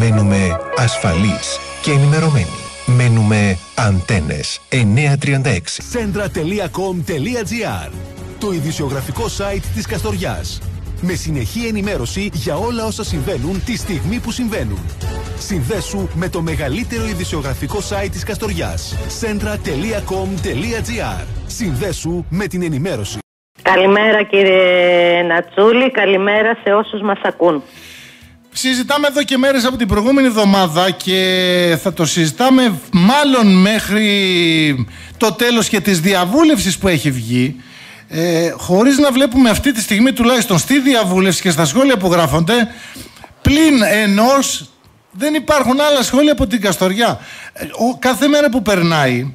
μένουμε ασφαλείς και ενημερωμένοι. Μένουμε αντένες 936. Centra.com.gr Το ειδησιογραφικό site της Καστοριάς. Με συνεχή ενημέρωση για όλα όσα συμβαίνουν τη στιγμή που συμβαίνουν. Συνδέσου με το μεγαλύτερο ειδησιογραφικό site της Καστοριάς. Centra.com.gr Συνδέσου με την ενημέρωση. Καλημέρα κύριε Νατσούλη, καλημέρα σε όσους μας ακούν. Συζητάμε εδώ και μέρες από την προηγούμενη εβδομάδα και θα το συζητάμε μάλλον μέχρι το τέλος και της διαβούλευσης που έχει βγει ε, χωρίς να βλέπουμε αυτή τη στιγμή τουλάχιστον στη διαβούλευση και στα σχόλια που γράφονται πλην ενός δεν υπάρχουν άλλα σχόλια από την Καστοριά. Ε, ο, κάθε μέρα που περνάει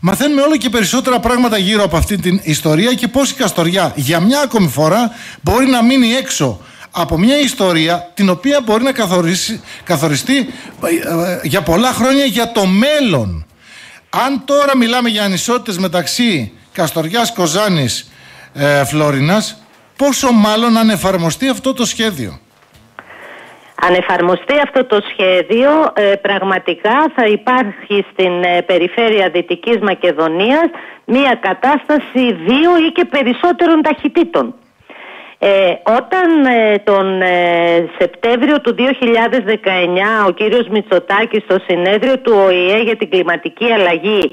μαθαίνουμε όλο και περισσότερα πράγματα γύρω από αυτή την ιστορία και πώς η Καστοριά για μια ακόμη φορά μπορεί να μείνει έξω από μια ιστορία την οποία μπορεί να καθορίσει, καθοριστεί ε, για πολλά χρόνια για το μέλλον. Αν τώρα μιλάμε για ανισότητες μεταξύ Καστοριάς, Κοζάνης, ε, Φλόρινας, πόσο μάλλον αν εφαρμοστεί αυτό το σχέδιο; Αν εφαρμοστεί αυτό το σχέδιο, ε, πραγματικά θα υπάρχει στην ε, περιφέρεια Δυτικής Μακεδονίας μία κατάσταση δύο ή και περισσότερων ταχυτήτων. Ε, όταν ε, τον ε, Σεπτέμβριο του 2019 ο κύριος Μητσοτάκης στο συνέδριο του ΟΗΕ για την κλιματική αλλαγή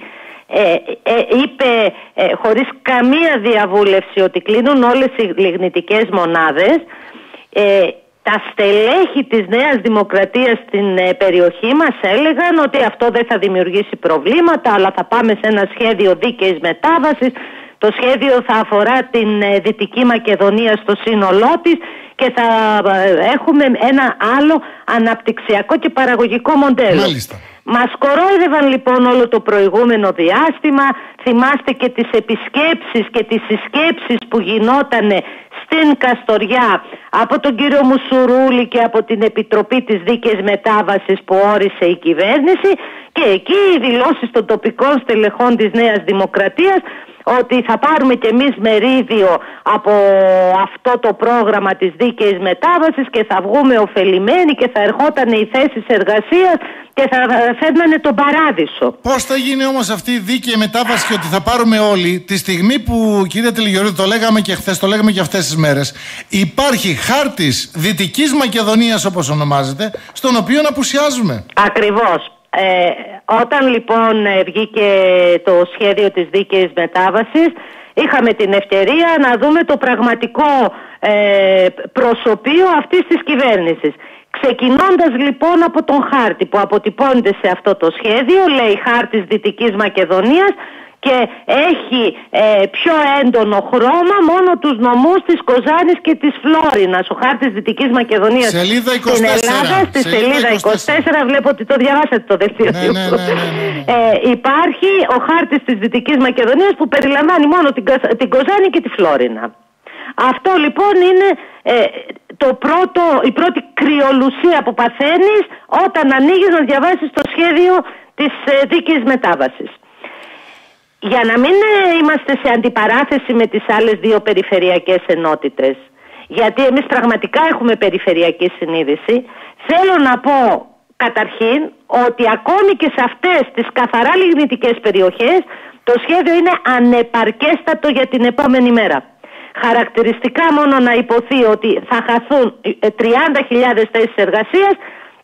είπε χωρίς καμία διαβούλευση ότι κλείνουν όλες οι λιγνητικές μονάδες τα στελέχη της Νέας Δημοκρατίας στην περιοχή μας έλεγαν ότι αυτό δεν θα δημιουργήσει προβλήματα αλλά θα πάμε σε ένα σχέδιο δίκαιης μετάβασης το σχέδιο θα αφορά την ε, Δυτική Μακεδονία στο σύνολό της και θα ε, έχουμε ένα άλλο αναπτυξιακό και παραγωγικό μοντέλο. Μάλιστα. Μας κορόιδευαν λοιπόν όλο το προηγούμενο διάστημα, θυμάστε και τις επισκέψεις και τις συσκέψεις που γινότανε στην Καστοριά από τον κύριο Μουσουρούλη και από την Επιτροπή της Δίκαιης Μετάβασης που όρισε η κυβέρνηση και εκεί οι δηλώσεις των τοπικών στελεχών της Νέας Δημοκρατίας ότι θα πάρουμε κι εμείς μερίδιο από αυτό το πρόγραμμα της δίκαιης μετάβασης και θα βγούμε ωφελημένοι και θα ερχόταν οι θέσεις εργασίας και θα φέρνανε τον παράδεισο. Πώς θα γίνει όμως αυτή η δίκαιη μετάβαση και ότι θα πάρουμε όλοι τη στιγμή που κύριε Τελιγιορίδη το λέγαμε και χθες το λέγαμε και αυτές τις μέρες υπάρχει χάρτης Δυτικής Μακεδονίας όπως ονομάζεται στον οποίο να απουσιάζουμε. Ακριβώς. Ε, όταν λοιπόν ε, βγήκε το σχέδιο της δίκαιης μετάβασης είχαμε την ευκαιρία να δούμε το πραγματικό ε, προσωπείο αυτής της κυβέρνησης. Ξεκινώντας λοιπόν από τον χάρτη που αποτυπώνεται σε αυτό το σχέδιο, λέει χάρτης Δυτικής Μακεδονίας, και έχει ε, πιο έντονο χρώμα μόνο τους νομούς της Κοζάνης και της Φλόρινας. Ο χάρτης Δυτικής Μακεδονίας σελίδα 24, στην Ελλάδα, στη σελίδα 24, βλέπω ότι το διαβάσατε το δελτίο. Ναι, ναι, ναι, ε, υπάρχει ο χάρτης της Δυτικής Μακεδονίας που περιλαμβάνει μόνο την, την Κοζάνη και τη Φλόρινα. Αυτό λοιπόν είναι ε, το πρώτο, η πρώτη κρυολουσία που παθαίνεις όταν ανοίγεις να διαβάσεις το σχέδιο της ε, δίκης μετάβασης. Για να μην ε, είμαστε σε αντιπαράθεση με τις άλλες δύο περιφερειακές ενότητες, γιατί εμείς πραγματικά έχουμε περιφερειακή συνείδηση, θέλω να πω καταρχήν ότι ακόμη και σε αυτές τις καθαρά λιγνητικές περιοχές το σχέδιο είναι ανεπαρκέστατο για την επόμενη μέρα. Χαρακτηριστικά μόνο να υποθεί ότι θα χαθούν 30.000 ε, θέσεις εργασίας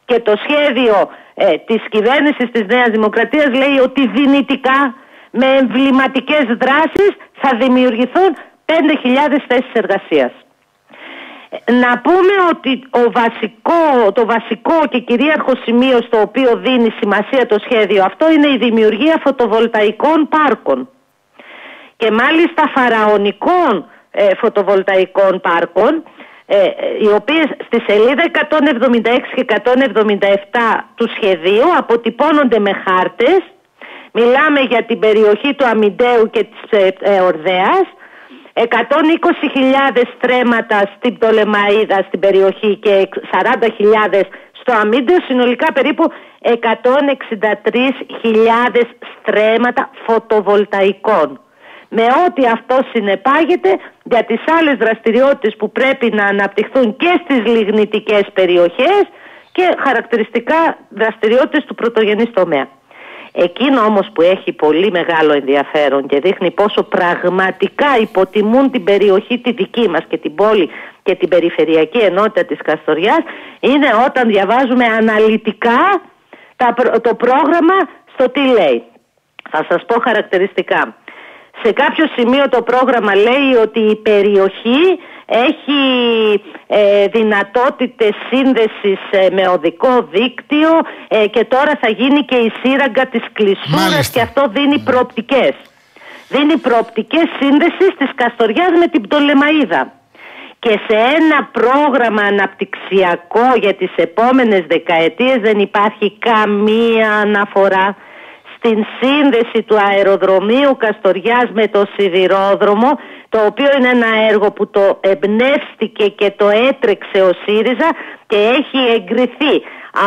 και το σχέδιο ε, της κυβέρνησης της Νέας Δημοκρατίας λέει ότι δυνητικά με εμβληματικές δράσεις θα δημιουργηθούν 5.000 θέσεις εργασίας. Να πούμε ότι ο βασικό, το βασικό και κυρίαρχο σημείο στο οποίο δίνει σημασία το σχέδιο αυτό είναι η δημιουργία φωτοβολταϊκών πάρκων. Και μάλιστα φαραωνικών ε, φωτοβολταϊκών πάρκων ε, οι οποίες στη σελίδα 176 και 177 του σχεδίου αποτυπώνονται με χάρτες Μιλάμε για την περιοχή του Αμιντέου και της ε, ε Ορδέας. 120.000 στρέμματα στην Πτολεμαίδα στην περιοχή και 40.000 στο Αμίντεο, συνολικά περίπου 163.000 στρέμματα φωτοβολταϊκών. Με ό,τι αυτό συνεπάγεται για τις άλλες δραστηριότητες που πρέπει να αναπτυχθούν και στις λιγνητικές περιοχές και χαρακτηριστικά δραστηριότητες του πρωτογενής τομέα. Εκείνο όμως που έχει πολύ μεγάλο ενδιαφέρον και δείχνει πόσο πραγματικά υποτιμούν την περιοχή τη δική μας και την πόλη και την περιφερειακή ενότητα της Καστοριάς είναι όταν διαβάζουμε αναλυτικά το πρόγραμμα στο τι λέει. Θα σας πω χαρακτηριστικά. Σε κάποιο σημείο το πρόγραμμα λέει ότι η περιοχή έχει ε, δυνατότητες σύνδεσης ε, με οδικό δίκτυο ε, και τώρα θα γίνει και η σύραγγα της κλεισούρας και αυτό δίνει προοπτικές. Δίνει προοπτικές σύνδεσης της Καστοριάς με την Πτολεμαίδα. Και σε ένα πρόγραμμα αναπτυξιακό για τις επόμενες δεκαετίες δεν υπάρχει καμία αναφορά στην σύνδεση του αεροδρομίου Καστοριάς με το σιδηρόδρομο το οποίο είναι ένα έργο που το εμπνεύστηκε και το έτρεξε ο ΣΥΡΙΖΑ και έχει εγκριθεί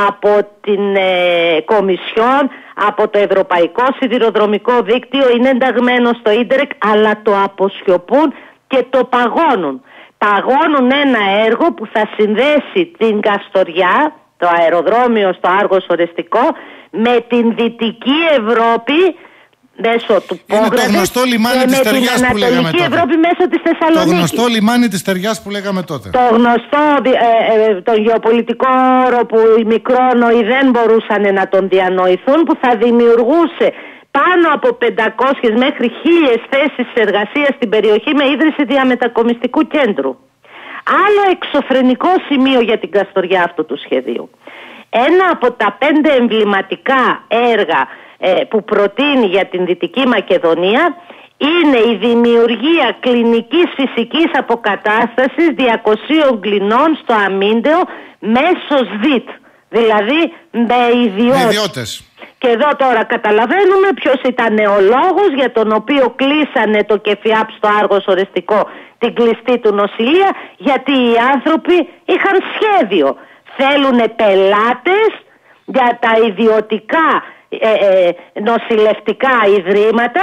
από την ε, Κομισιόν, από το Ευρωπαϊκό Σιδηροδρομικό Δίκτυο, είναι ενταγμένο στο Ίντερεκ αλλά το αποσιωπούν και το παγώνουν. Παγώνουν ένα έργο που θα συνδέσει την Καστοριά, το αεροδρόμιο στο Άργος Ορεστικό, με την Δυτική Ευρώπη μέσω του Είναι το γνωστό λιμάνι της Τεριάς που λέγαμε τότε. Ευρώπη μέσω της Θεσσαλονίκης. Το γνωστό λιμάνι της Τεριάς που λέγαμε τότε. Το γνωστό, ε, ε, το γεωπολιτικό όρο που οι μικρόνοι δεν μπορούσαν να τον διανοηθούν που θα δημιουργούσε πάνω από 500 μέχρι 1000 θέσεις εργασίας στην περιοχή με ίδρυση διαμετακομιστικού κέντρου. Άλλο εξωφρενικό σημείο για την καστοριά αυτού του σχεδίου. Ένα από τα πέντε εμβληματικά έργα ε, που προτείνει για την Δυτική Μακεδονία είναι η δημιουργία κλινικής φυσικής αποκατάστασης 200 κλινών στο αμύντεο μέσω ΣΔΙΤ, δηλαδή με ιδιώτες. Και εδώ τώρα καταλαβαίνουμε ποιος ήταν ο λόγος για τον οποίο κλείσανε το κεφιάπ στο Άργος Ορεστικό την κλειστή του νοσηλεία γιατί οι άνθρωποι είχαν σχέδιο. Θέλουν πελάτες για τα ιδιωτικά ε, ε, νοσηλευτικά ιδρύματα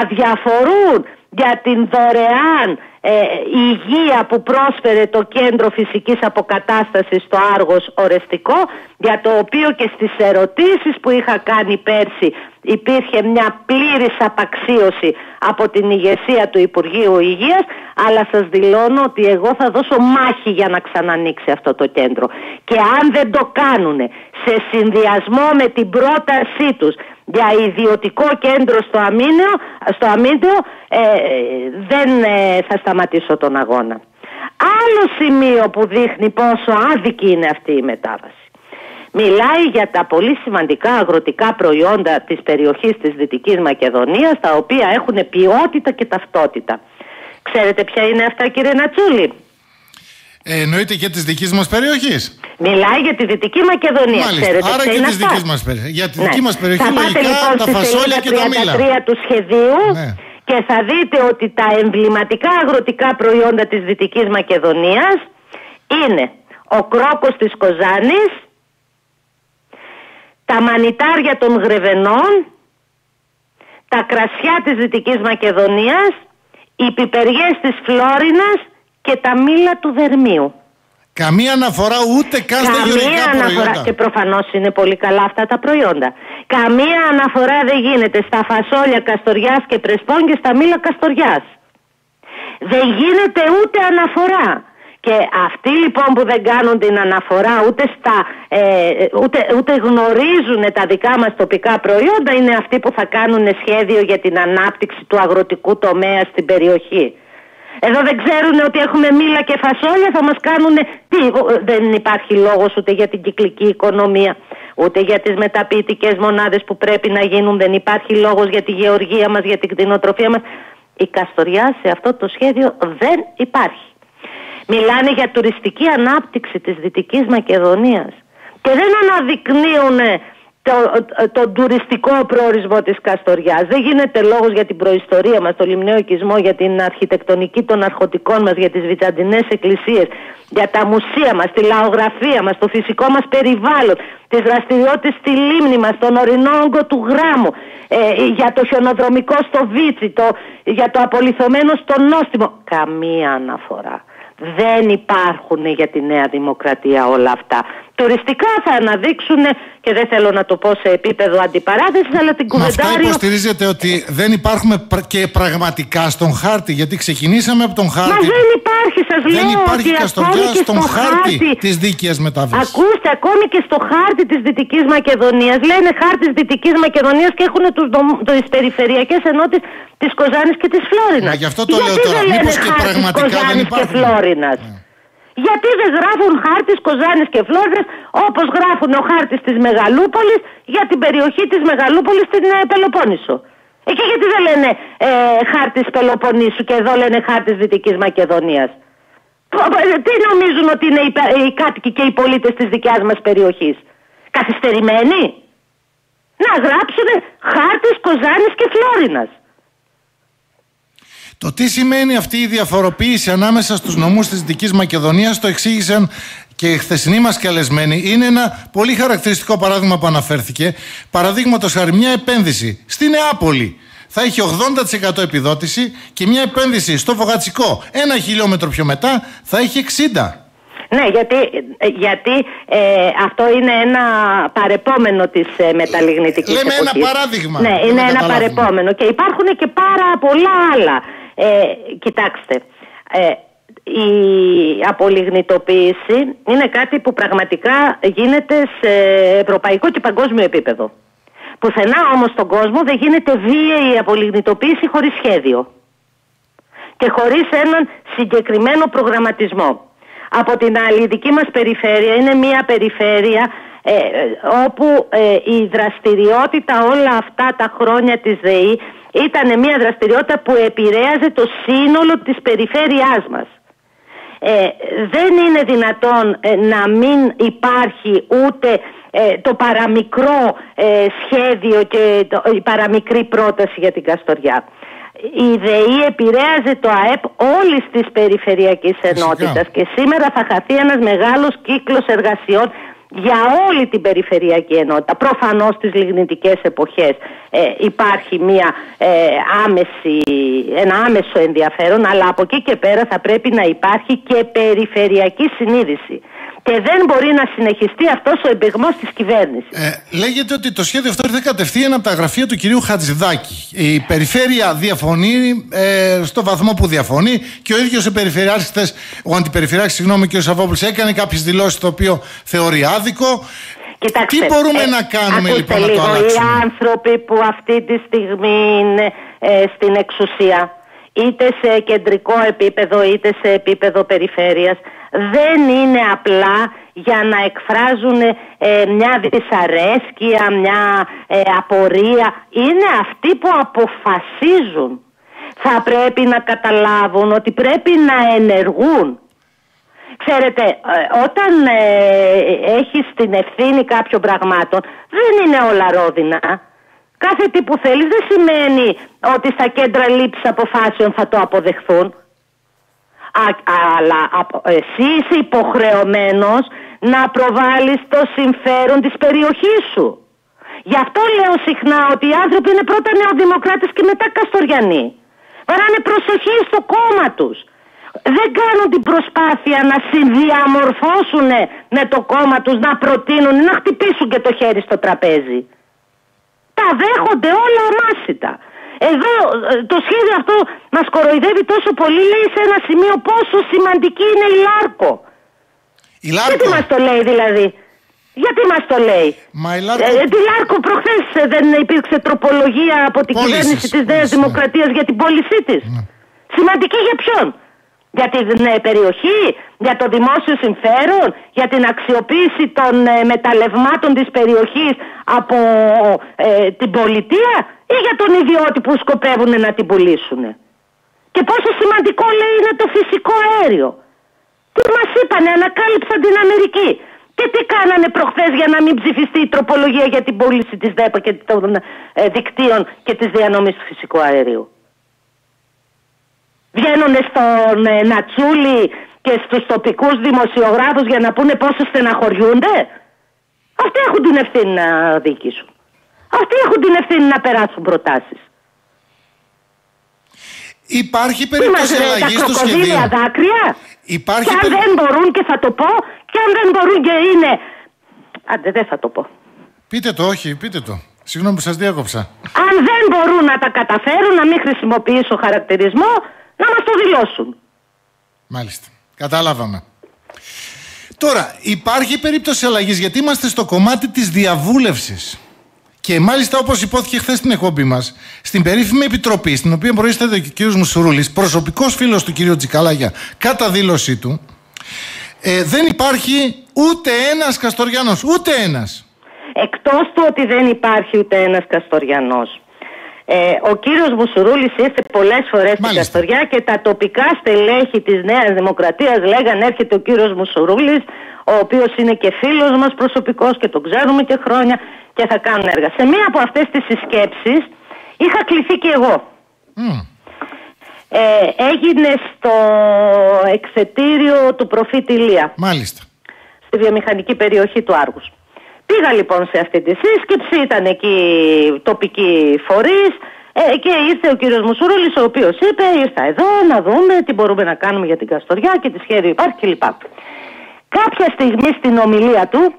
αδιαφορούν για την δωρεάν ε, υγεία που πρόσφερε το Κέντρο Φυσικής Αποκατάστασης στο Άργος Ορεστικό για το οποίο και στις ερωτήσεις που είχα κάνει πέρσι υπήρχε μια πλήρης απαξίωση από την ηγεσία του Υπουργείου Υγείας αλλά σας δηλώνω ότι εγώ θα δώσω μάχη για να ξανανοίξει αυτό το κέντρο και αν δεν το κάνουν σε συνδυασμό με την πρότασή τους για ιδιωτικό κέντρο στο αμήνεο, στο αμύντεο ε, δεν ε, θα σταματήσω τον αγώνα. Άλλο σημείο που δείχνει πόσο άδικη είναι αυτή η μετάβαση. Μιλάει για τα πολύ σημαντικά αγροτικά προϊόντα της περιοχής της Δυτικής Μακεδονίας τα οποία έχουν ποιότητα και ταυτότητα. Ξέρετε ποια είναι αυτά κύριε Νατσούλη; Ε, εννοείται και της δικής μας περιοχής. Μιλάει για τη Δυτική Μακεδονία. Μάλιστα. Ξέρετε Άρα και της δικής μας περιοχής. Για τη δική ναι. μας περιοχή, θα λογικά λοιπόν τα φασόλια και τα μήλα. του σχεδίου ναι. και θα δείτε ότι τα εμβληματικά αγροτικά προϊόντα της Δυτικής Μακεδονίας είναι ο κρόκος της Κοζάνης, τα μανιτάρια των Γρεβενών, τα κρασιά της Δυτικής Μακεδονίας, οι πιπεριές της Φλόρινας και τα μήλα του Δερμίου. Καμία αναφορά ούτε καν στα γεωργικά προϊόντα. Και προφανώς είναι πολύ καλά αυτά τα προϊόντα. Καμία αναφορά δεν γίνεται στα φασόλια καστοριάς και πρεσπών και στα μήλα καστοριάς. Δεν γίνεται ούτε αναφορά. Και αυτοί λοιπόν που δεν κάνουν την αναφορά ούτε, στα, ε, ούτε, ούτε γνωρίζουν τα δικά μας τοπικά προϊόντα είναι αυτοί που θα κάνουν σχέδιο για την ανάπτυξη του αγροτικού τομέα στην περιοχή. Εδώ δεν ξέρουν ότι έχουμε μήλα και φασόλια, θα μας κάνουν τι, δεν υπάρχει λόγος ούτε για την κυκλική οικονομία, ούτε για τις μεταποιητικές μονάδες που πρέπει να γίνουν, δεν υπάρχει λόγος για τη γεωργία μας, για την κτηνοτροφία μας. Η Καστοριά σε αυτό το σχέδιο δεν υπάρχει. Μιλάνε για τουριστική ανάπτυξη της Δυτικής Μακεδονίας και δεν αναδεικνύουν το, τον τουριστικό προορισμό της Καστοριάς. Δεν γίνεται λόγος για την προϊστορία μας, το λιμναίο οικισμό, για την αρχιτεκτονική των αρχοντικών μας, για τις βυζαντινές εκκλησίες, για τα μουσεία μας, τη λαογραφία μας, το φυσικό μας περιβάλλον, τις δραστηριότητες στη λίμνη μας, τον ορεινό όγκο του γράμμου, ε, για το χιονοδρομικό στο Βίτσι, το, για το απολυθωμένο στο Νόστιμο. Καμία αναφορά. Δεν υπάρχουν για τη Νέα Δημοκρατία όλα αυτά. Τουριστικά θα αναδείξουν και δεν θέλω να το πω σε επίπεδο αντιπαράθεση, αλλά την Με αυτά κουβεντάριο. υποστηρίζετε ότι δεν υπάρχουμε πρα- και πραγματικά στον χάρτη, γιατί ξεκινήσαμε από τον Μα χάρτη. δεν υπάρχει, σας λέω. Δεν υπάρχει ότι καστοριά ακόμη και στον στο χάρτη χάρτη της δίκαιας μετάβασης. Ακούστε, ακόμη και στο χάρτη της Δυτικής Μακεδονίας λένε χάρτη της Δυτικής Μακεδονίας και έχουν τους, δομ- τις περιφερειακές ενότητες της Κοζάνης και της Φλόρινας. Μα γι' αυτό το λέω Γιατί τώρα, δεν λένε μήπως και χάρτης πραγματικά δεν Κοζάνης και υπάρχουν. Ναι. Φλόρινας. Γιατί δεν γράφουν χάρτης Κοζάνης και Φλόρινας όπως γράφουν ο χάρτης της Μεγαλούπολης για την περιοχή της Μεγαλούπολης στην ε, Πελοπόννησο. Εκεί γιατί δεν λένε ε, χάρτης Πελοποννήσου και εδώ λένε χάρτης Δυτικής Μακεδονίας. Τι νομίζουν ότι είναι οι, πε- οι κάτοικοι και οι πολίτες της δικιάς μας περιοχής; Καθυστερημένοι; Να γράψουν χάρτης Κοζάνης και Φλόρινας. Το τι σημαίνει αυτή η διαφοροποίηση ανάμεσα στους νομούς της Δυτικής Μακεδονίας το εξήγησαν και οι χθεσινοί μας καλεσμένοι. Είναι ένα πολύ χαρακτηριστικό παράδειγμα που αναφέρθηκε. Παραδείγματος χάρη μια επένδυση στη Νεάπολη θα έχει 80% επιδότηση και μια επένδυση στο Βογατσικό ένα χιλιόμετρο πιο μετά θα έχει 60%. Ναι, γιατί, ε, γιατί ε, αυτό είναι ένα παρεπόμενο της ε, μεταλλιγνητικής Λέμε ένα εποχής. παράδειγμα, Ναι, για να είναι ένα καταλάβουμε. παρεπόμενο και υπάρχουν και πάρα πολλά άλλα. Ε, κοιτάξτε, ε, η απολιγνητοποίηση είναι κάτι που πραγματικά γίνεται σε ευρωπαϊκό και παγκόσμιο επίπεδο. Πουθενά όμως στον κόσμο δεν γίνεται βίαιη απολιγνητοποίηση χωρίς σχέδιο και χωρίς έναν συγκεκριμένο προγραμματισμό. Από την άλλη, η δική μας περιφέρεια είναι μια περιφέρεια ε, ε, όπου ε, η δραστηριότητα όλα αυτά τα χρόνια της ΔΕΗ ήταν μια δραστηριότητα που επηρέαζε το σύνολο της περιφέρειάς μας. Ε, δεν είναι δυνατόν ε, να μην υπάρχει ούτε ε, το παραμικρό ε, σχέδιο και το, η παραμικρή πρόταση για την Καστοριά. Η ΔΕΗ επηρέαζε το ΑΕΠ όλης της περιφερειακής ενότητας και σήμερα θα χαθεί ένας μεγάλος κύκλος εργασιών για όλη την περιφερειακή ενότητα. Προφανώς στις λιγνητικές εποχές ε, υπάρχει μια, ε, άμεση, ένα άμεσο ενδιαφέρον αλλά από εκεί και πέρα θα πρέπει να υπάρχει και περιφερειακή συνείδηση. Και δεν μπορεί να συνεχιστεί αυτός ο εμπεγμός της κυβέρνησης. Ε, λέγεται ότι το σχέδιο αυτό ήρθε κατευθείαν από τα γραφεία του κυρίου Χατζηδάκη. Η περιφέρεια διαφωνεί ε, στο βαθμό που διαφωνεί και ο ίδιος ο περιφερειάρχης χθε, ο αντιπεριφερειάρχης, συγγνώμη, κ. Σαββόπουλος, έκανε κάποιες δηλώσεις το οποίο θεωρεί άδικο. Κοιτάξτε, Τι μπορούμε ε, να κάνουμε ακούστε λοιπόν να το λίγο, αλλάξουμε; Οι άνθρωποι που αυτή τη στιγμή είναι ε, στην εξουσία, είτε σε κεντρικό επίπεδο είτε σε επίπεδο περιφέρειας, δεν είναι απλά για να εκφράζουν ε, μια δυσαρέσκεια, μια ε, απορία. Είναι αυτοί που αποφασίζουν. Θα πρέπει να καταλάβουν ότι πρέπει να ενεργούν. Ξέρετε, ε, όταν ε, έχεις την ευθύνη κάποιων πραγμάτων, δεν είναι όλα ρόδινα. Κάθε τι που θέλεις δεν σημαίνει ότι στα κέντρα λήψης αποφάσεων θα το αποδεχθούν. Α, αλλά απο- εσύ είσαι υποχρεωμένος να προβάλλεις το συμφέρον της περιοχής σου. Γι' αυτό λέω συχνά ότι οι άνθρωποι είναι πρώτα νεοδημοκράτες και μετά καστοριανοί. Βαράνε προσοχή στο κόμμα τους. Δεν κάνουν την προσπάθεια να συνδιαμορφώσουν με το κόμμα τους, να προτείνουν, να χτυπήσουν και το χέρι στο τραπέζι. Τα δέχονται όλα αμάσητα. Εδώ ε, το σχέδιο αυτό μας κοροϊδεύει τόσο πολύ, λέει σε ένα σημείο πόσο σημαντική είναι η Λάρκο. Η Γιατί Λάρκο. μας το λέει δηλαδή; Γιατί μας το λέει; Μα η Λάρκο. Ε, τη Λάρκο προχθές ε, δεν υπήρξε τροπολογία από την Πώλησης, κυβέρνηση της Νέας πώλησης, ναι. Δημοκρατίας για την πώλησή της. Σημαντική για ποιον; Για την ε, περιοχή, για το δημόσιο συμφέρον, για την αξιοποίηση των ε, μεταλλευμάτων της περιοχής από ε, την πολιτεία ή για τον ιδιώτη που σκοπεύουν να την πουλήσουν. Και πόσο σημαντικό λέει είναι το φυσικό αέριο. Τι μας είπανε, ανακάλυψαν την Αμερική. Και τι κάνανε προχθές για να μην ψηφιστεί η τροπολογία για την πώληση της ΔΕΠΑ και των ε, δικτύων και της διανομής του φυσικού αερίου. Βγαίνουν στον ε, Νατσούλη και στους τοπικούς δημοσιογράφους για να πούνε πόσο στεναχωριούνται; Αυτοί έχουν την ευθύνη να διοικήσουν. Αυτοί έχουν την ευθύνη να περάσουν προτάσεις. Υπάρχει Τι περίπτωση μας λέει, αλλαγής τα του κροκοδίλια σχεδίου. δάκρυα. Υπάρχει Και αν περι- δεν μπορούν και θα το πω, και αν δεν μπορούν και είναι Άντε, δεν θα το πω. Πείτε το, όχι, πείτε το. Συγγνώμη που σας διάκοψα. Αν δεν μπορούν να τα καταφέρουν, να μην χρησιμοποιήσω χαρακτηρισμό, να μας το δηλώσουν. Μάλιστα. Κατάλαβαμε. Τώρα, υπάρχει περίπτωση αλλαγής γιατί είμαστε στο κομμάτι της διαβούλευσης. Και μάλιστα όπως υπόθηκε χθες στην εκπομπή μας, στην περίφημη επιτροπή, στην οποία προείσταται ο κ. Μουσουρούλης, προσωπικός φίλος του κ. Τζικαλάγια, κατά δήλωσή του, ε, δεν υπάρχει ούτε ένας Καστοριανός, ούτε ένας. Εκτός του ότι δεν υπάρχει ούτε ένας Καστοριανός. Ε, ο κύριος Μουσουρούλης ήρθε πολλές φορές στην Καστοριά και τα τοπικά στελέχη της Νέας Δημοκρατίας λέγανε έρχεται ο κύριος Μουσουρούλης ο οποίος είναι και φίλος μας προσωπικός και τον ξέρουμε και χρόνια και θα κάνουν έργα. Σε μία από αυτές τις συσκέψεις είχα κληθεί και εγώ. Ε, έγινε στο εξετήριο του προφήτη Λία. Μάλιστα. Στη βιομηχανική περιοχή του Άργους. Πήγα λοιπόν σε αυτή τη σύσκεψη, ήταν εκεί τοπικοί φορείς ε, και ήρθε ο κύριος Μουσουρούλης ο οποίος είπε ήρθα εδώ να δούμε τι μπορούμε να κάνουμε για την Καστοριά και τι σχέδιο υπάρχει κλπ. Κάποια στιγμή στην ομιλία του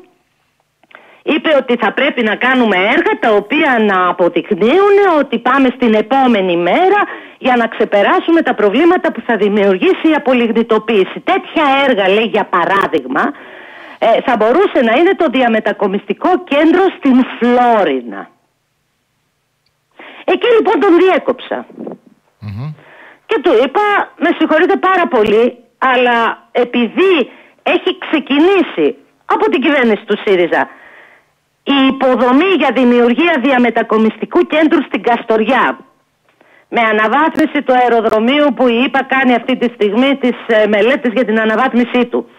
είπε ότι θα πρέπει να κάνουμε έργα τα οποία να αποδεικνύουν ότι πάμε στην επόμενη μέρα για να ξεπεράσουμε τα προβλήματα που θα δημιουργήσει η απολιγνητοποίηση. Τέτοια έργα λέει για παράδειγμα ε, θα μπορούσε να είναι το διαμετακομιστικό κέντρο στην Φλόρινα. Εκεί λοιπόν τον διεκοψα Και του είπα, με συγχωρείτε πάρα πολύ, αλλά επειδή έχει ξεκινήσει από την κυβέρνηση του ΣΥΡΙΖΑ η υποδομή για δημιουργία διαμετακομιστικού κέντρου στην Καστοριά με αναβάθμιση του αεροδρομίου που η ΕΠΑ κάνει αυτή τη στιγμή τις ε, μελέτες για την αναβάθμισή του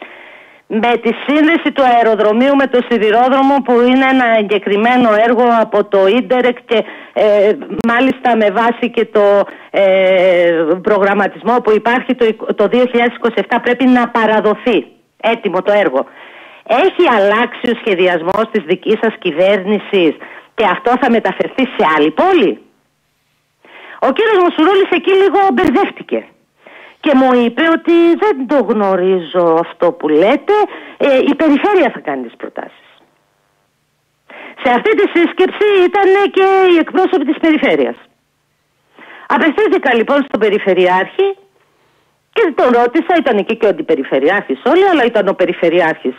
με τη σύνδεση του αεροδρομίου με το σιδηρόδρομο που είναι ένα εγκεκριμένο έργο από το Ίντερεκ και ε, μάλιστα με βάση και το ε, προγραμματισμό που υπάρχει το, το 2027 πρέπει να παραδοθεί έτοιμο το έργο. Έχει αλλάξει ο σχεδιασμός της δικής σας κυβέρνησης και αυτό θα μεταφερθεί σε άλλη πόλη; Ο κύριος Μουσουρόλης εκεί λίγο μπερδεύτηκε και μου είπε ότι δεν το γνωρίζω αυτό που λέτε, ε, η περιφέρεια θα κάνει τις προτάσεις. Σε αυτή τη σύσκεψη ήταν και οι εκπρόσωποι της περιφέρειας. Απευθύνθηκα λοιπόν στον Περιφερειάρχη και τον ρώτησα, ήταν εκεί και ο αντιπεριφερειάρχης όλοι, αλλά ήταν ο Περιφερειάρχης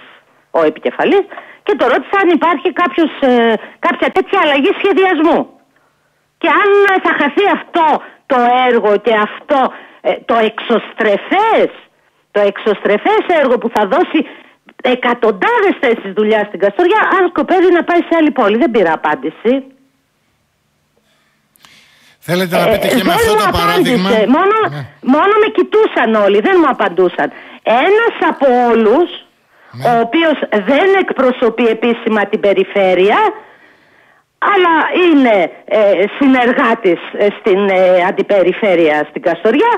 ο επικεφαλής και τον ρώτησα αν υπάρχει κάποιος, ε, κάποια τέτοια αλλαγή σχεδιασμού. Και αν θα χαθεί αυτό το έργο και αυτό ε, το εξωστρεφές, το εξωστρεφές έργο που θα δώσει εκατοντάδες θέσεις δουλειά στην Καστοριά, αν σκοπεύει να πάει σε άλλη πόλη. Δεν πήρα απάντηση. Θέλετε να πείτε και με αυτό το παράδειγμα; Μόνο, ναι. μόνο με κοιτούσαν όλοι, δεν μου απαντούσαν. Ένας από όλους, ναι. ο οποίος δεν εκπροσωπεί επίσημα την περιφέρεια, αλλά είναι ε, συνεργάτης ε, στην ε, αντιπεριφέρεια στην Καστοριά,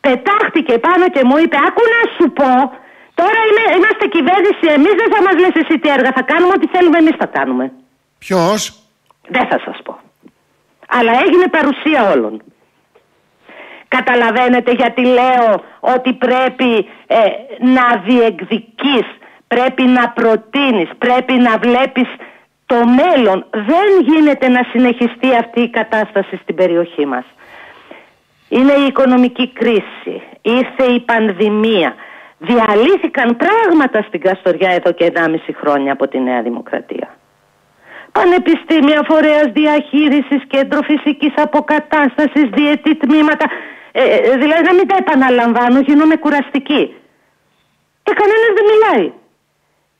πετάχτηκε πάνω και μου είπε άκου να σου πω τώρα είμαστε κυβέρνηση εμείς δεν θα μας λες εσύ τι έργα θα κάνουμε ό,τι θέλουμε εμείς θα κάνουμε. Ποιος; Δεν θα σας πω. Αλλά έγινε παρουσία όλων. Καταλαβαίνετε γιατί λέω ότι πρέπει να διεκδικείς, πρέπει να προτείνεις, πρέπει να βλέπεις το μέλλον. Δεν γίνεται να συνεχιστεί αυτή η κατάσταση στην περιοχή μας. Είναι η οικονομική κρίση, ήρθε η πανδημία. Διαλύθηκαν πράγματα στην Καστοριά εδώ και 1,5 χρόνια από τη Νέα Δημοκρατία. Πανεπιστήμια, φορέας διαχείρισης, κέντρο φυσικής αποκατάστασης, διετή τμήματα. Ε, ε, δηλαδή να μην τα επαναλαμβάνω, γίνομαι κουραστική. Και κανένας δεν μιλάει.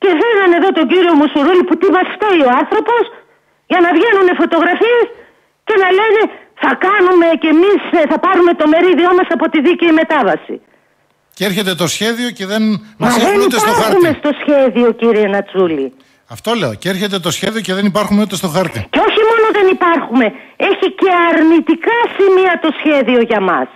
Και φέρανε εδώ τον κύριο Μουσουρούλη που τι μας φταίει ο άνθρωπος για να βγαίνουν φωτογραφίες και να λένε θα κάνουμε και εμείς ε, θα πάρουμε το μερίδιό μας από τη δίκαιη μετάβαση. Και έρχεται το σχέδιο και δεν μας έχουν ούτε στο χάρτη. δεν στο σχέδιο κύριε Νατσούλη. Αυτό λέω. Και έρχεται το σχέδιο και δεν υπάρχουμε ούτε στο χάρτη. Και όχι μόνο δεν υπάρχουμε. Έχει και αρνητικά σημεία το σχέδιο για μας.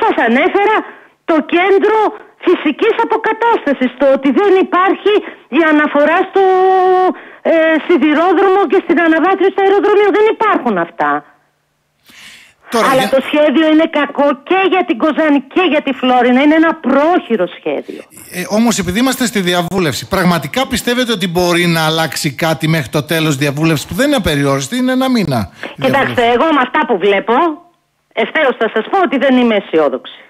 Σας ανέφερα το κέντρο φυσικής αποκατάστασης. Το ότι δεν υπάρχει η αναφορά στο ε, σιδηρόδρομο και στην αναβάθμιση του αεροδρομίου. Δεν υπάρχουν αυτά. Τώρα, Αλλά για- το σχέδιο είναι κακό και για την Κοζάνη και για τη Φλόρινα. Είναι ένα πρόχειρο σχέδιο. Ε, Όμως, επειδή είμαστε στη διαβούλευση, πραγματικά πιστεύετε ότι μπορεί να αλλάξει κάτι μέχρι το τέλος διαβούλευσης που δεν είναι απεριόριστη, είναι ένα μήνα. Κοιτάξτε, εγώ με αυτά που βλέπω, ευθέως θα σας πω ότι δεν είμαι αισιόδοξη.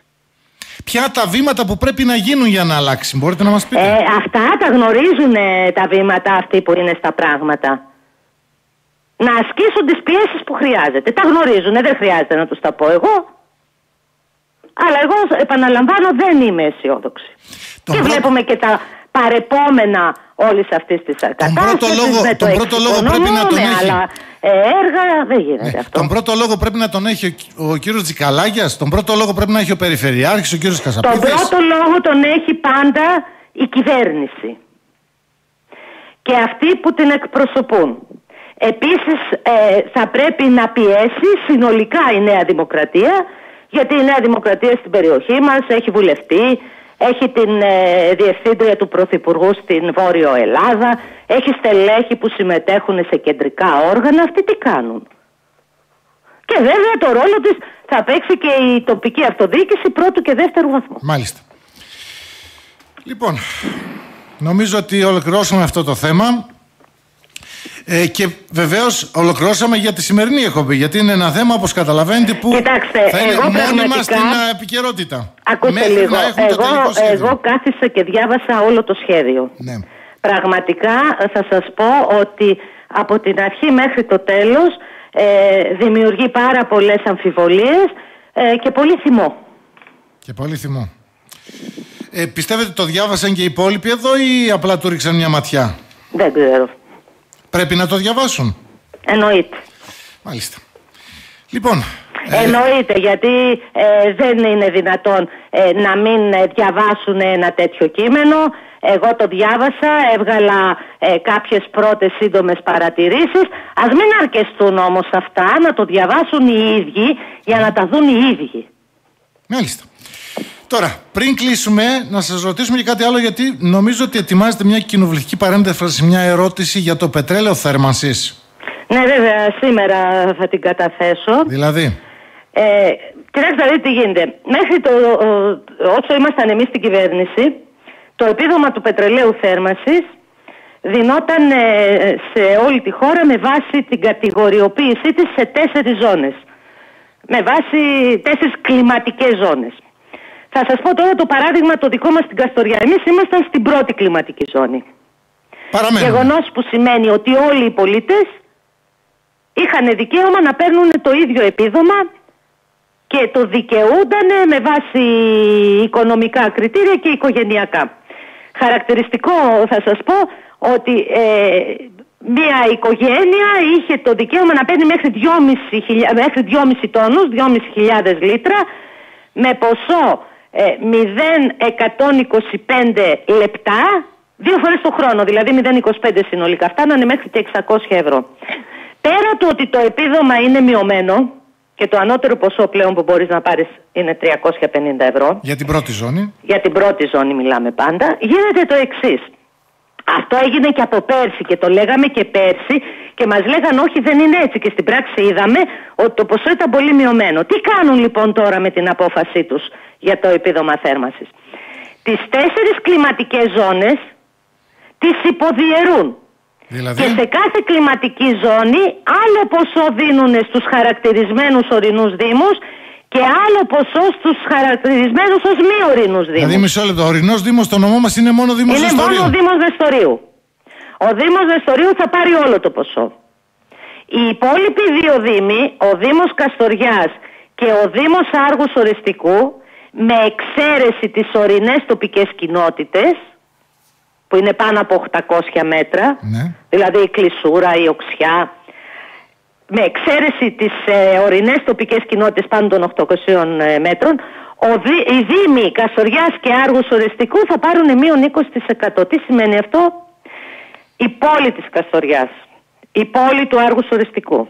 Ποια τα βήματα που πρέπει να γίνουν για να αλλάξει, μπορείτε να μας πείτε. Ε, αυτά τα γνωρίζουν ε, τα βήματα αυτοί που είναι στα πράγματα. Να ασκήσουν τις πιέσεις που χρειάζεται. Τα γνωρίζουν, δεν χρειάζεται να τους τα πω εγώ. Αλλά εγώ επαναλαμβάνω δεν είμαι αισιόδοξη. Τον και πρώτο- βλέπουμε και τα παρεπόμενα όλης αυτής της κατάστασης πρώτο λόγο- με το τον πρώτο λόγο πρέπει να τον με έχει. άλλα ε, έργα, δεν γίνεται Ε, αυτό. τον πρώτο λόγο πρέπει να τον έχει ο, ο κύριος Τζικαλάγιας, τον πρώτο λόγο πρέπει να έχει ο Περιφερειάρχης, ο κύριος Τον Κασαπίδης. πρώτο λόγο τον έχει πάντα η κυβέρνηση και αυτοί που την εκπροσωπούν. Επίσης ε, θα πρέπει να πιέσει συνολικά η Νέα Δημοκρατία γιατί η Νέα Δημοκρατία στην περιοχή μας έχει βουλευτεί, έχει την ε, διευθύντρια του Πρωθυπουργού στην Βόρειο Ελλάδα, έχει στελέχη που συμμετέχουν σε κεντρικά όργανα. Αυτοί τι κάνουν; Και βέβαια το ρόλο της θα παίξει και η τοπική αυτοδιοίκηση πρώτου και δεύτερου βαθμού. Μάλιστα. Λοιπόν, νομίζω ότι ολοκληρώσαμε αυτό το θέμα. Ε, και βεβαίως ολοκληρώσαμε για τη σημερινή εκπομπή. Γιατί είναι ένα θέμα, όπως καταλαβαίνετε, που Κοιτάξτε, θα είναι εγώ μόνιμα πραγματικά- στην α, επικαιρότητα. Ακούστε Μέχρι λίγο. να έχουμε το Εγώ, τελικό σχέδιο. εγώ κάθισα και διάβασα όλο το σχέδιο. Ναι. Πραγματικά ε, θα σας πω ότι από την αρχή μέχρι το τέλος ε, δημιουργεί πάρα πολλές αμφιβολίες ε, και πολύ θυμό. Και πολύ θυμό. Ε, πιστεύετε το διάβασαν και οι υπόλοιποι εδώ ή απλά του ρίξαν μια ματιά; Δεν ξέρω. Πρέπει να το διαβάσουν. Εννοείται. Μάλιστα. Λοιπόν, ε, Εννοείται γιατί ε, δεν είναι δυνατόν ε, να μην ε, διαβάσουν ένα τέτοιο κείμενο. Εγώ το διάβασα, έβγαλα ε, κάποιες πρώτες σύντομες παρατηρήσεις. Ας μην αρκεστούν όμως αυτά, να το διαβάσουν οι ίδιοι για να τα δουν οι ίδιοι. μάλιστα. Τώρα, πριν κλείσουμε, να σας ρωτήσουμε και κάτι άλλο, γιατί νομίζω ότι ετοιμάζεται μια κοινοβουλευτική παρέμβαση, μια ερώτηση για το πετρέλαιο θέρμανσης. Ναι βέβαια σήμερα θα την καταθέσω. Δηλαδή, Ε, κοιτάξτε να δείτε τι γίνεται. Μέχρι το, ο- όσο ήμασταν εμείς στην κυβέρνηση, το επίδομα του πετρελαίου θέρμανσης δινόταν ε, σε όλη τη χώρα με βάση την κατηγοριοποίησή της σε τέσσερις ζώνες. Με βάση τέσσερις κλιματικές ζώνες. Θα σας πω τώρα το παράδειγμα το δικό μας στην Καστοριά. Εμείς ήμασταν στην πρώτη κλιματική ζώνη. παραμένουμε. Γεγονός που σημαίνει ότι όλοι οι πολίτες είχαν δικαίωμα να παίρνουν το ίδιο επίδομα και το δικαιούνταν με βάση οικονομικά κριτήρια και οικογενειακά. Χαρακτηριστικό θα σας πω ότι ε, μια οικογένεια είχε το δικαίωμα να παίρνει μέχρι 2,5, μέχρι 2,5 τόνους, 2.500 λίτρα με ποσό ε, 0,125 λεπτά δύο φορές το χρόνο, δηλαδή 0,25 συνολικά. Φτάνανε μέχρι και 600 ευρώ. Πέρα του ότι το επίδομα είναι μειωμένο και το ανώτερο ποσό πλέον που μπορείς να πάρεις είναι 350 ευρώ, Για την πρώτη ζώνη. για την πρώτη ζώνη μιλάμε πάντα, γίνεται το εξής. Αυτό έγινε και από πέρσι και το λέγαμε και πέρσι και μας λέγαν όχι δεν είναι έτσι και στην πράξη είδαμε ότι το ποσό ήταν πολύ μειωμένο. Τι κάνουν λοιπόν τώρα με την απόφασή τους για το επίδομα θέρμανσης; Τις τέσσερις κλιματικές ζώνες τις υποδιαιρούν. Δηλαδή, Και σε κάθε κλιματική ζώνη άλλο ποσό δίνουν στους χαρακτηρισμένους ορεινούς δήμους και άλλο ποσό στους χαρακτηρισμένους ως μη ορεινούς δήμους. δηλαδή μισό λεπτό. Ο ορεινός Δήμος στο νομό μας είναι μόνο Δήμος Είναι μόνο ο Δήμος Βεστορίου. Ο Δήμος Βεστορίου θα πάρει όλο το ποσό. Οι υπόλοιποι δύο δήμοι, ο Δήμος Καστοριάς και ο Δήμος Άργους Οριστικού, με εξαίρεση τις ορεινές τοπικές κοινότητες, που είναι πάνω από 800 μέτρα, Ναι. δηλαδή η Κλεισούρα, η Οξιά, με εξαίρεση τις ε, ορεινές τοπικές κοινότητες πάνω των 800 ε, μέτρων, ο Δή- οι Δήμοι Καστοριάς και Άργους Οριστικού θα πάρουν μείον 20%. Τι σημαίνει αυτό; Η πόλη της Καστοριάς, η πόλη του Άργους Οριστικού,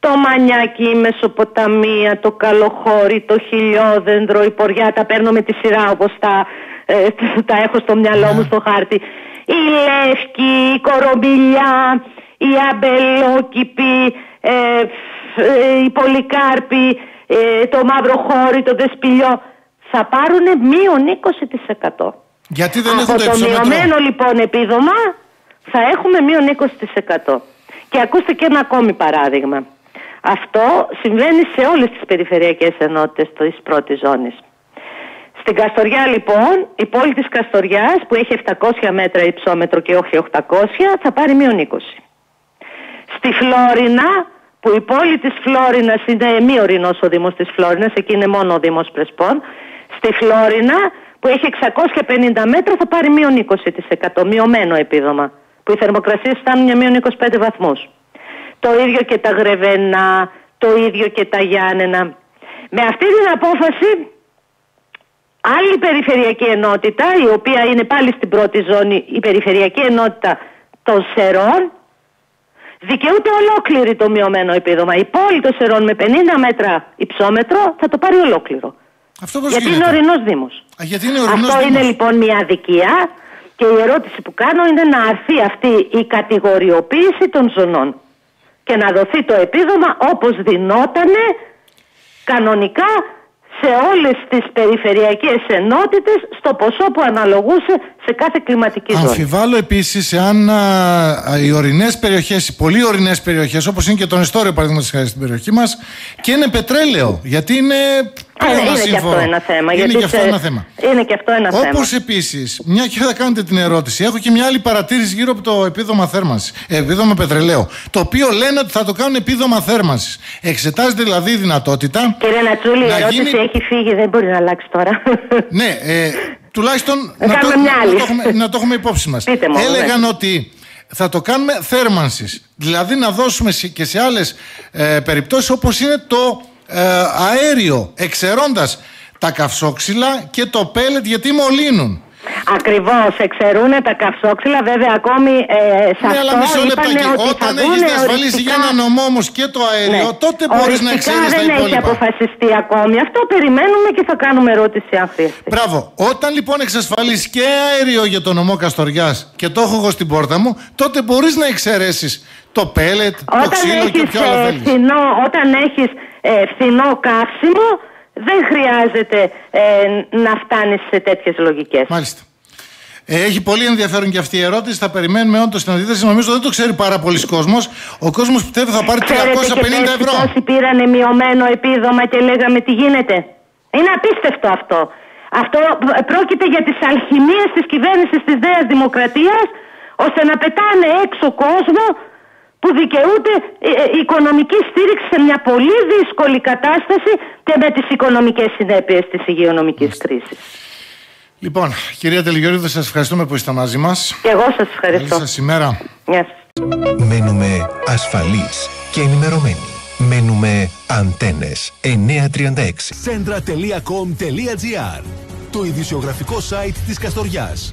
το Μανιάκι, η Μεσοποταμία, το Καλοχώρι, το Χιλιόδεντρο, η Ποριά, τα παίρνω με τη σειρά όπως τα, ε, τα έχω στο μυαλό μου στο χάρτη. Η Λεύκη, η Κορομπηλιά, η Αμπελόκηπη, ε, ε, η Πολυκάρπη, ε, το Μαύρο Χώρι, το Δεσπηλιό θα πάρουν μείον 20%. Γιατί δεν Από έχουν το το υψόμετρο. μειωμένο λοιπόν επίδομα θα έχουμε μείον 20%. Και ακούστε και ένα ακόμη παράδειγμα. Αυτό συμβαίνει σε όλες τις περιφερειακές ενότητες της πρώτης ζώνης. Στην Καστοριά λοιπόν, η πόλη της Καστοριάς που έχει 700 μέτρα υψόμετρο και όχι 800 θα πάρει μείον 20. Στη Φλόρινα, που η πόλη της Φλόρινας είναι μη ορεινός ο Δήμος της Φλόρινας, εκεί είναι μόνο ο Δήμος Πρεσπών, στη Φλόρινα που έχει 650 μέτρα θα πάρει μείον 20%, μειωμένο επίδομα, που οι θερμοκρασίες φτάνουν για μείον 25 βαθμούς. Το ίδιο και τα Γρεβενά, το ίδιο και τα Γιάννενα. Με αυτή την απόφαση άλλη περιφερειακή ενότητα, η οποία είναι πάλι στην πρώτη ζώνη, η περιφερειακή ενότητα των Σερών, δικαιούται ολόκληρη το μειωμένο επίδομα. Η πόλη των Σερών με 50 μέτρα υψόμετρο θα το πάρει ολόκληρο. Αυτό πώς γιατί γίνεται; είναι ορεινός Δήμος. Α, γιατί είναι ορεινός Αυτό είναι Δήμος; λοιπόν μια αδικία και η ερώτηση που κάνω είναι να αρθεί αυτή η κατηγοριοποίηση των ζωνών και να δοθεί το επίδομα όπως δινότανε κανονικά σε όλες τις περιφερειακές ενότητες στο ποσό που αναλογούσε σε κάθε κλιματική ζώνη. Αμφιβάλλω επίσης εάν α, α, οι ορεινές περιοχές, οι πολύ ορεινές περιοχές, όπως είναι και τον Ιστόριο παραδείγματος χάρη στην περιοχή μας, και είναι πετρέλαιο. Γιατί είναι. Ε, πλέον είναι και ασύμφορο. αυτό ένα θέμα. Είναι γιατί και αυτό σε- ένα θέμα. Είναι και αυτό ένα θέμα. Όπως επίσης, μια και θα κάνετε την ερώτηση, έχω και μια άλλη παρατήρηση γύρω από το επίδομα θέρμανσης. Ε, επίδομα πετρελαίου. Το οποίο λένε ότι θα το κάνουν επίδομα θέρμανσης. Εξετάζεται δηλαδή η δυνατότητα. Κύριε Νατσούλη, η να ερώτηση γίνει- έχει φύγει, δεν μπορεί να αλλάξει τώρα. Ναι, ε, τουλάχιστον Να να το, κάνουμε μια να, άλλη. το έχουμε, να το έχουμε υπόψη μας. Πείτε μου, Έλεγαν ναι. ότι θα το κάνουμε θέρμανσης. Δηλαδή να δώσουμε σε- και σε άλλες ε, περιπτώσεις όπως είναι το ε, αέριο, εξαιρώντας τα καυσόξυλα και το πέλετ γιατί μολύνουν. Ακριβώς, εξαιρούν τα καυσόξυλα, βέβαια ακόμη ε, σε Ναι, αυτό αλλά μισό είπανε λεπτάκι. ότι Όταν θα έχεις δούνε διασφαλίσει για οριστικά- ένα νομό όμως και το αέριο, Ναι. τότε μπορείς να Οριστικά εξαιρείς τα δεν έχει υπόλοιπα. αποφασιστεί ακόμη. Αυτό περιμένουμε και θα κάνουμε ερώτηση αν χρειαστεί. Μπράβο. Όταν λοιπόν εξασφαλίσεις και αέριο για το νομό Καστοριάς και το έχω εγώ στην πόρτα μου, τότε μπορείς να εξαιρέσεις το πέλετ, το Όταν ξύλο και έχεις, ποιο άλλο ε, θέλεις. φθηνό, όταν έχεις ε, φθηνό καύσιμο, δεν χρειάζεται ε, να φτάνεις σε τέτοιες λογικές. Μάλιστα. Ε, έχει πολύ ενδιαφέρον και αυτή η ερώτηση. Θα περιμένουμε όντως την αντίθεση. Νομίζω δεν το ξέρει πάρα πολλοί κόσμος. Ο κόσμος πιστεύει θα πάρει 350 Ξέρετε και ευρώ. πόσοι πήρανε μειωμένο επίδομα και λέγαμε τι γίνεται. Είναι απίστευτο αυτό. Αυτό πρόκειται για τις αλχημίες της κυβέρνησης της Νέας Δημοκρατίας ώστε να πετάνε έξω κόσμο που δικαιούται ε, ε, οικονομική στήριξη σε μια πολύ δύσκολη κατάσταση και με τις οικονομικές συνέπειες της υγειονομικής κρίσης. Λοιπόν, κυρία Τελιγιορίδου, σας ευχαριστούμε που είστε μαζί μας. Και εγώ σας Καλή ευχαριστώ. σας ημέρα. Γεια σας. Μένουμε ασφαλείς και ενημερωμένοι. Μένουμε αντένες 936. centra.com.gr Το ειδησιογραφικό site της Καστοριάς.